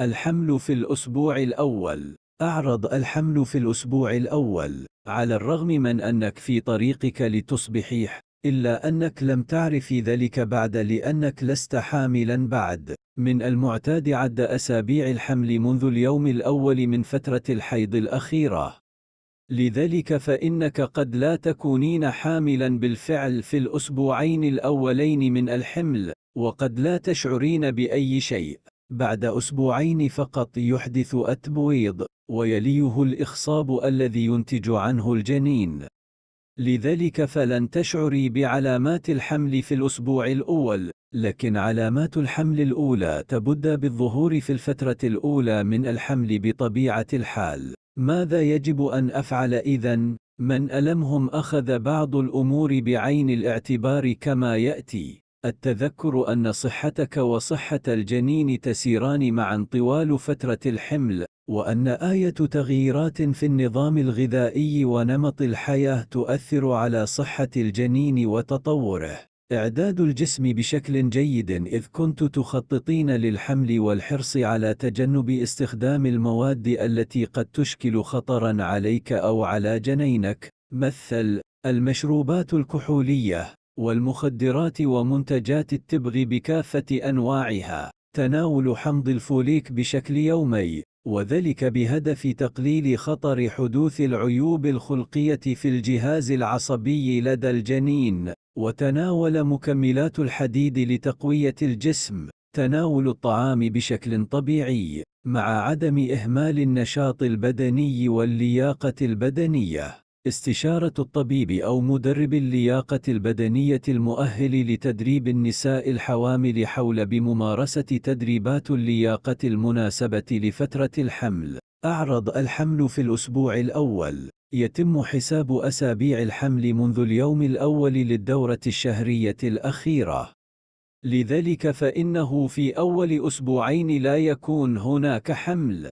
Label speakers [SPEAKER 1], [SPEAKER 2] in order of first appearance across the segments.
[SPEAKER 1] الحمل في الأسبوع الأول. أعرض الحمل في الأسبوع الأول. على الرغم من أنك في طريقك لتصبحيح إلا أنك لم تعرف ذلك بعد لأنك لست حاملا بعد. من المعتاد عد أسابيع الحمل منذ اليوم الأول من فترة الحيض الأخيرة. لذلك فإنك قد لا تكونين حاملا بالفعل في الأسبوعين الأولين من الحمل وقد لا تشعرين بأي شيء. بعد أسبوعين فقط يحدث أتبويض ويليه الإخصاب الذي ينتج عنه الجنين. لذلك فلن تشعري بعلامات الحمل في الأسبوع الأول لكن علامات الحمل الأولى تبدأ بالظهور في الفترة الأولى من الحمل بطبيعة الحال. ماذا يجب أن أفعل إذا؟ من ألمهم أخذ بعض الأمور بعين الاعتبار كما يأتي. التذكر أن صحتك وصحة الجنين تسيران معا طوال فترة الحمل وأن آية تغييرات في النظام الغذائي ونمط الحياة تؤثر على صحة الجنين وتطوره. إعداد الجسم بشكل جيد إذ كنت تخططين للحمل والحرص على تجنب استخدام المواد التي قد تشكل خطرا عليك أو على جنينك. مثل المشروبات الكحولية. والمخدرات ومنتجات التبغ بكافة أنواعها. تناول حمض الفوليك بشكل يومي وذلك بهدف تقليل خطر حدوث العيوب الخلقية في الجهاز العصبي لدى الجنين. وتناول مكملات الحديد لتقوية الجسم. تناول الطعام بشكل طبيعي مع عدم إهمال النشاط البدني واللياقة البدنية. استشارة الطبيب أو مدرب اللياقة البدنية المؤهل لتدريب النساء الحوامل حول بممارسة تدريبات اللياقة المناسبة لفترة الحمل. أعرض الحمل في الأسبوع الأول. يتم حساب أسابيع الحمل منذ اليوم الأول للدورة الشهرية الأخيرة. لذلك فإنه في أول أسبوعين لا يكون هناك حمل.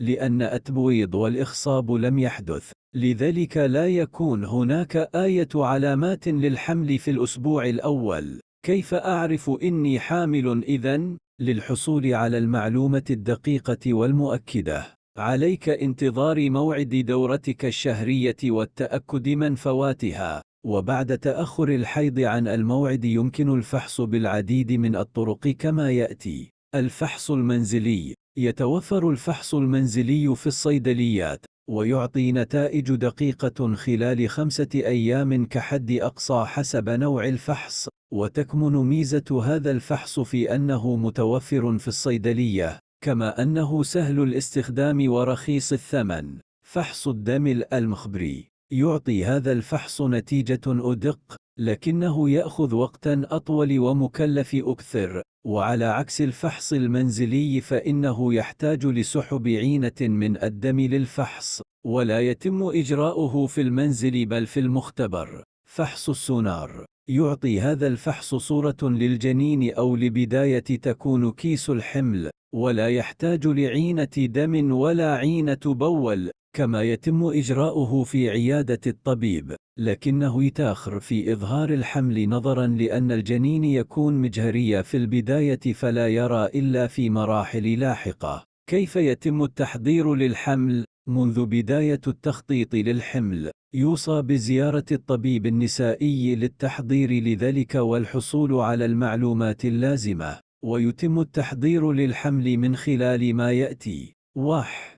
[SPEAKER 1] لأن التبويض والإخصاب لم يحدث. لذلك لا يكون هناك آية علامات للحمل في الأسبوع الأول. كيف أعرف إني حامل إذن؟ للحصول على المعلومة الدقيقة والمؤكدة. عليك انتظار موعد دورتك الشهرية والتأكد من فواتها. وبعد تأخر الحيض عن الموعد يمكن الفحص بالعديد من الطرق كما يأتي. الفحص المنزلي. يتوفر الفحص المنزلي في الصيدليات ويعطي نتائج دقيقة خلال خمسة أيام كحد أقصى حسب نوع الفحص وتكمن ميزة هذا الفحص في أنه متوفر في الصيدلية كما أنه سهل الاستخدام ورخيص الثمن. فحص الدم المخبري يعطي هذا الفحص نتيجة أدق لكنه يأخذ وقتا أطول ومكلف أكثر وعلى عكس الفحص المنزلي فإنه يحتاج لسحب عينة من الدم للفحص ولا يتم إجراؤه في المنزل بل في المختبر. فحص السونار. يعطي هذا الفحص صورة للجنين أو لبداية تكون كيس الحمل ولا يحتاج لعينة دم ولا عينة بول. كما يتم إجراؤه في عيادة الطبيب لكنه يتاخر في إظهار الحمل نظرا لأن الجنين يكون مجهريا في البداية فلا يرى إلا في مراحل لاحقة كيف يتم التحضير للحمل؟ منذ بداية التخطيط للحمل يوصى بزيارة الطبيب النسائي للتحضير لذلك والحصول على المعلومات اللازمة ويتم التحضير للحمل من خلال ما يأتي وح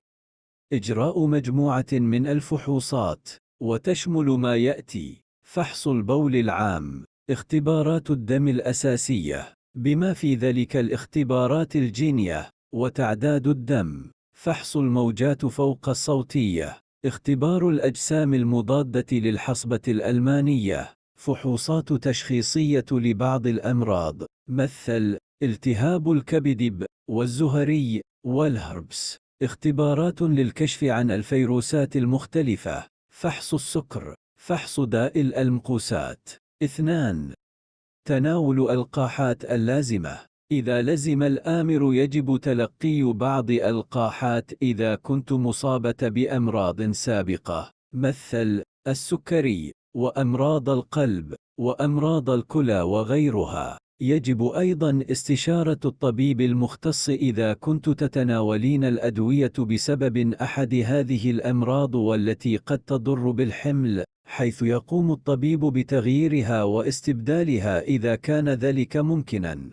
[SPEAKER 1] إجراء مجموعة من الفحوصات وتشمل ما يأتي. فحص البول العام. اختبارات الدم الأساسية. بما في ذلك الاختبارات الجينية وتعداد الدم. فحص الموجات فوق الصوتية. اختبار الأجسام المضادة للحصبة الألمانية. فحوصات تشخيصية لبعض الأمراض. مثل التهاب الكبد والزهري والهربس. اختبارات للكشف عن الفيروسات المختلفة. فحص السكر. فحص داء الألمقوسات اثنان. تناول ألقاحات اللازمة. إذا لزم الآمر يجب تلقي بعض ألقاحات إذا كنت مصابة بأمراض سابقة. مثل السكري وأمراض القلب وأمراض الكلى وغيرها. يجب أيضا استشارة الطبيب المختص إذا كنت تتناولين الأدوية بسبب أحد هذه الأمراض والتي قد تضر بالحمل حيث يقوم الطبيب بتغييرها واستبدالها إذا كان ذلك ممكنا.